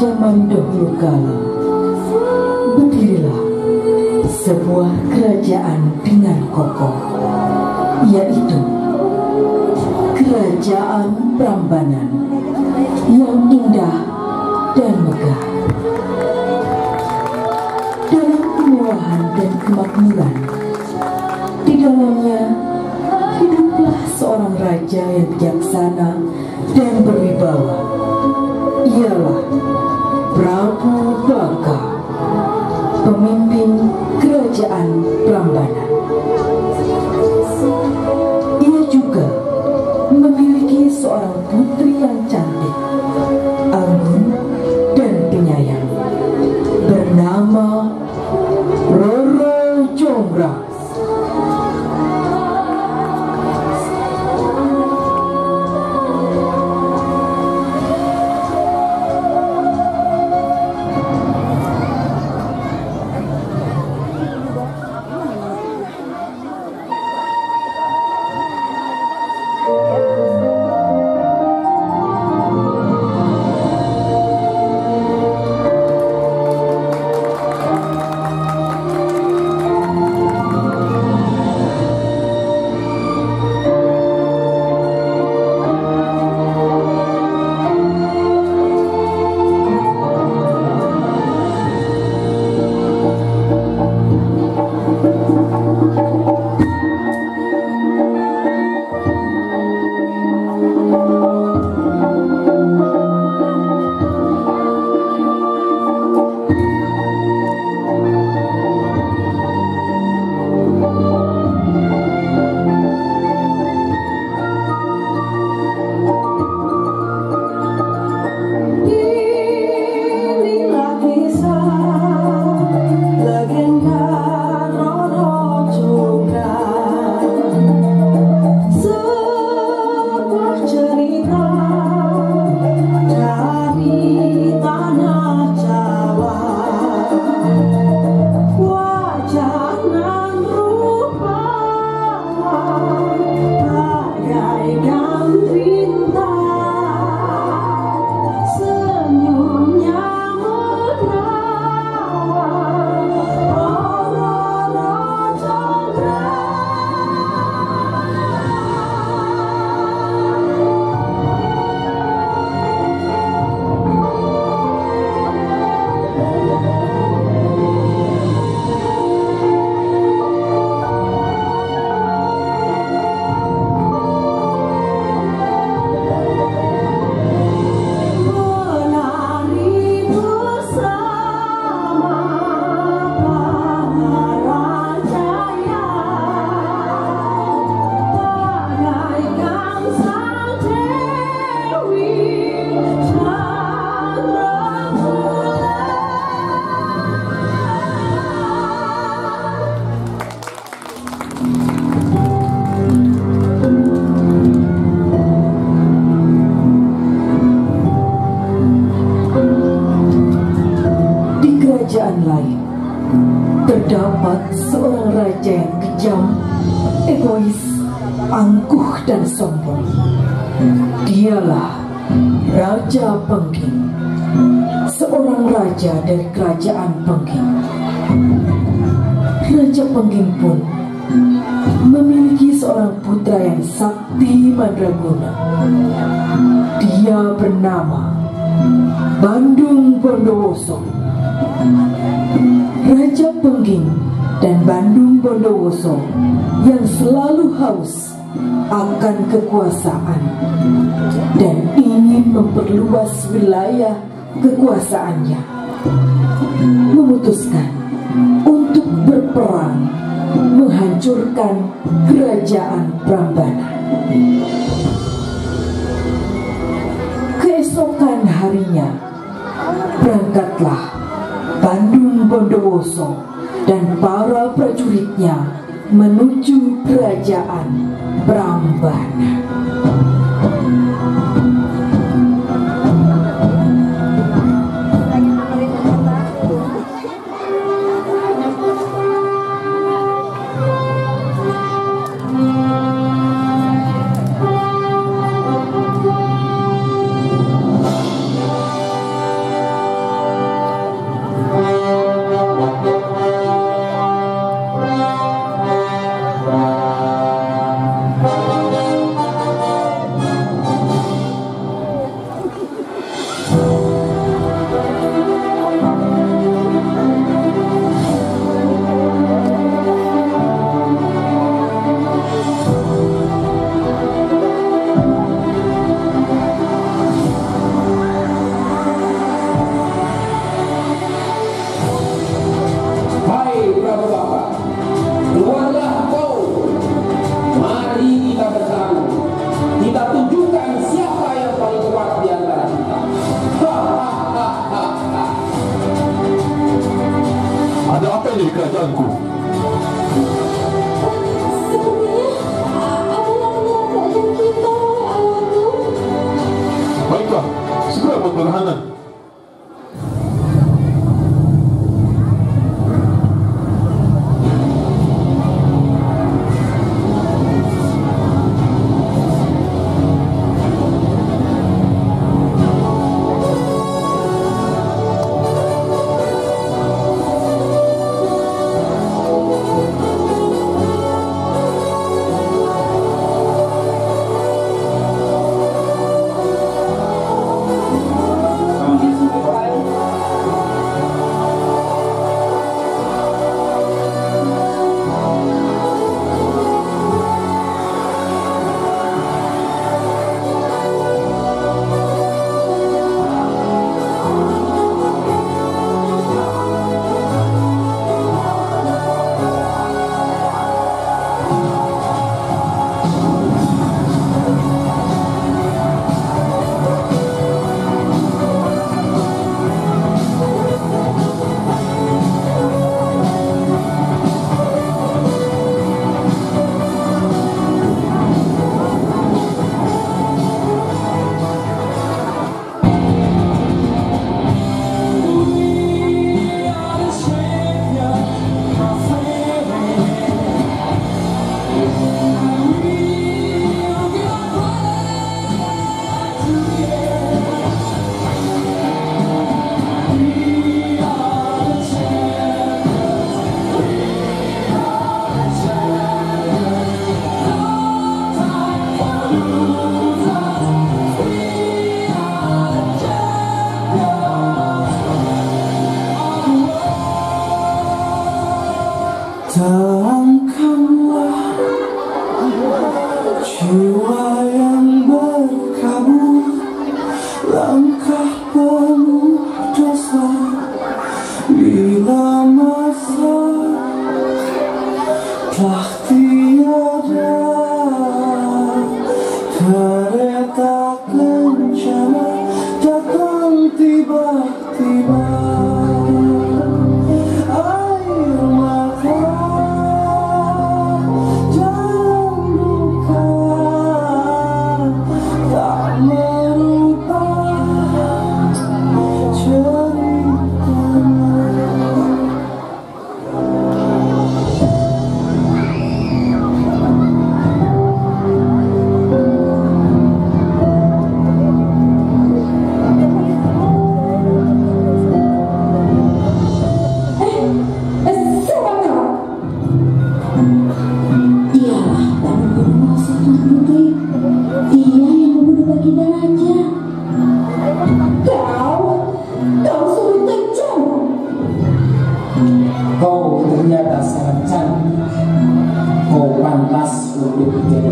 zaman dahulu kala, berdirilah sebuah kerajaan dengan kokoh, yaitu Kerajaan Prambanan yang indah dan megah. Dalam kemewahan dan kemakmuran, di dalamnya hiduplah seorang raja yang bijaksana dan berwibawa. Dan sombong. Dialah Raja Pengging, seorang raja dari kerajaan Pengging. Raja Pengging pun memiliki seorang putra yang sakti mandraguna. Dia bernama Bandung Bondowoso. Raja Pengging dan Bandung Bondowoso yang selalu haus akan kekuasaan dan ingin memperluas wilayah kekuasaannya memutuskan untuk berperang menghancurkan kerajaan Prambanan. Keesokan harinya, berangkatlah Bandung Bondowoso dan para prajuritnya menuju kerajaan Prambanan.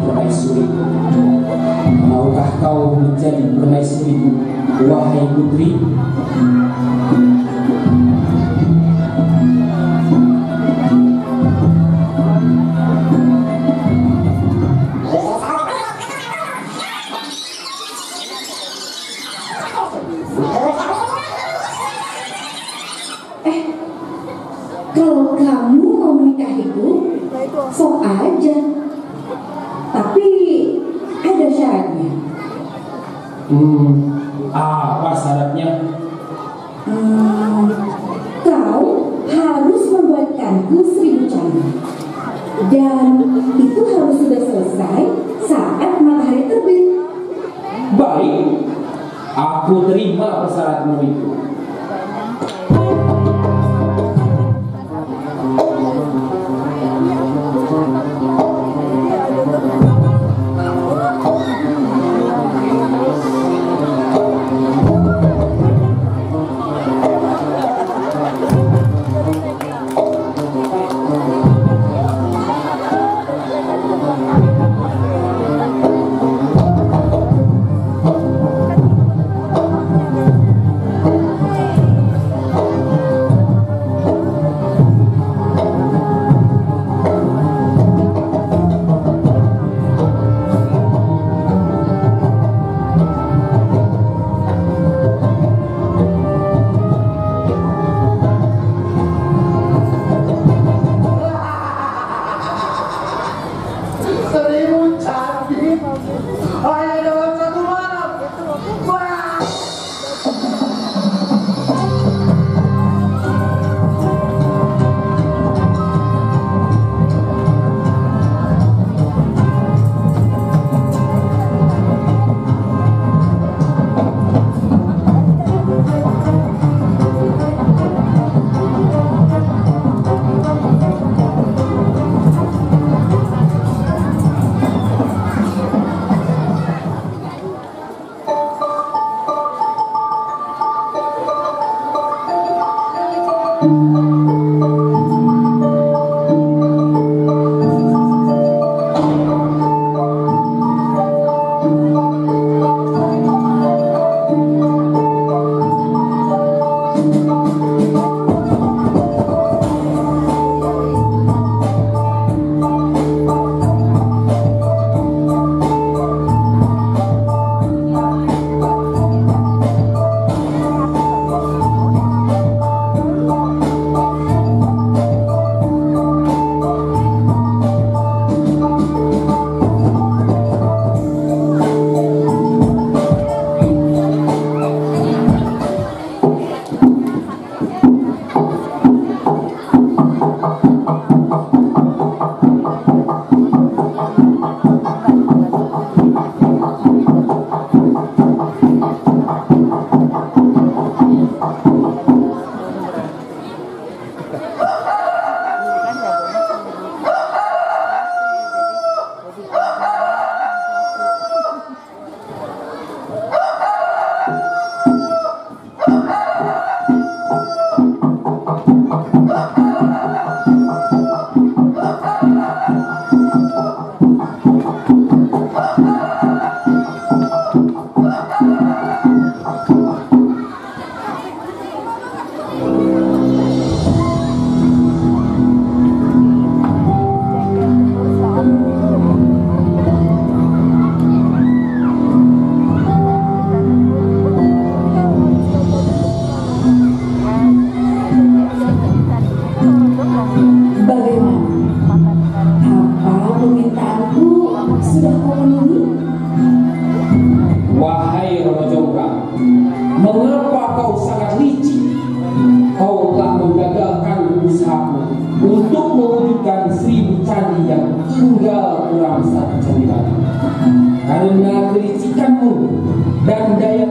permaisuri maukah kau menjadi permaisuri wahai putri? Hmm, apa syaratnya? Eh, kau harus membuatkanku seribu cantik. Dan itu harus sudah selesai saat matahari terbit. Baik, aku terima persyaratanmu itu. Ishaku untuk memberikan seribu candi yang tinggal dalam satu candi lagi. Karena kelicikanmu dan daya